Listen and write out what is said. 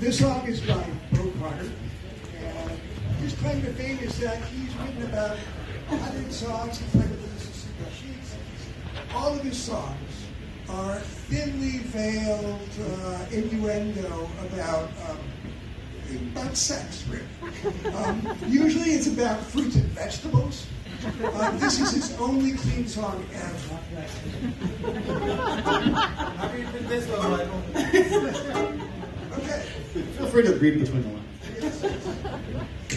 this song is by Bo Carter. And his claim to fame is that he's written about 100 songs. He's played with the Mississippi Sheiks. All of his songs are thinly veiled uh, innuendo about um, about sex, really. Um, usually it's about fruits and vegetables. Uh, this is his only clean song ever. afraid to read between the lines.